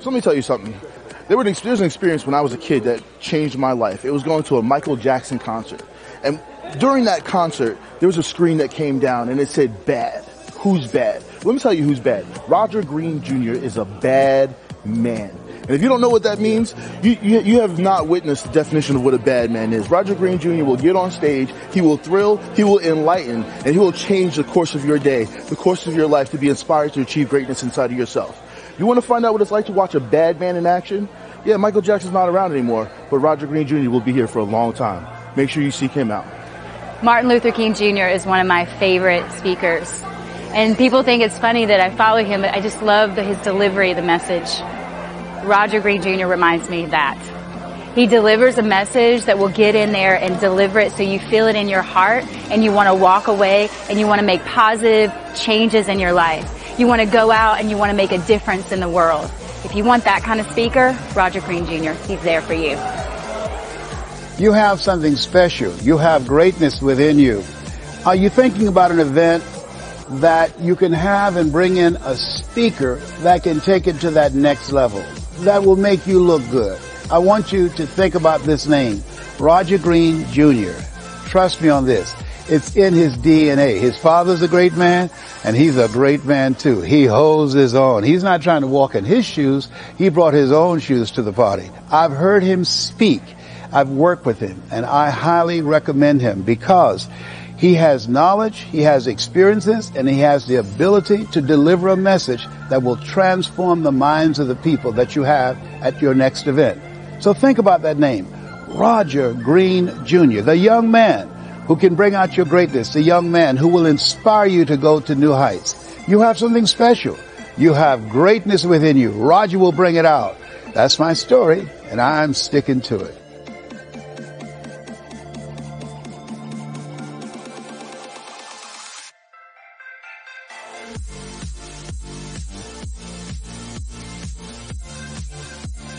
So let me tell you something. There, was an experience when I was a kid that changed my life. It was going to a Michael Jackson concert. And during that concert, there was a screen that came down and it said bad. Who's bad? Let me tell you who's bad. Roger Green Jr. is a bad man. And if you don't know what that means, you, you, you, have not witnessed the definition of what a bad man is. Roger Green Jr. will get on stage, he will thrill, he will enlighten, and he will change the course of your day, the course of your life to be inspired to achieve greatness inside of yourself. You want to find out what it's like to watch a bad man in action? Yeah, Michael Jackson's not around anymore, but Roger Green Jr. will be here for a long time. Make sure you seek him out. Martin Luther King Jr. is one of my favorite speakers. And people think it's funny that I follow him, but I just love the, his delivery, the message. Roger Green Jr. reminds me of that. He delivers a message that will get in there and deliver it so you feel it in your heart and you want to walk away and you want to make positive changes in your life. You want to go out and you want to make a difference in the world. If you want that kind of speaker, Roger Green Jr., he's there for you. You have something special. You have greatness within you. Are you thinking about an event that you can have and bring in a speaker that can take it to that next level? That will make you look good. I want you to think about this name, Roger Green Jr. Trust me on this. It's in his DNA. His father's a great man and he's a great man too. He holds his own. He's not trying to walk in his shoes. He brought his own shoes to the party. I've heard him speak. I've worked with him and I highly recommend him because he has knowledge, he has experiences, and he has the ability to deliver a message that will transform the minds of the people that you have at your next event. So think about that name. Roger Green Jr., the young man who can bring out your greatness, the young man who will inspire you to go to new heights. You have something special. You have greatness within you. Roger will bring it out. That's my story, and I'm sticking to it. Thank you.